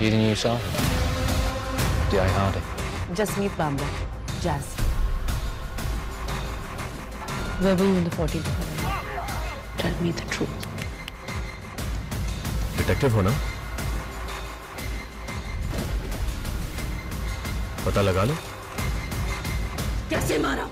You the new sergeant? D.I. Hardy. Jasmeet Bamba. Jazz. Where were you in the 14th of November? Tell me the truth. Detective हो ना पता लगा लो कैसे मारा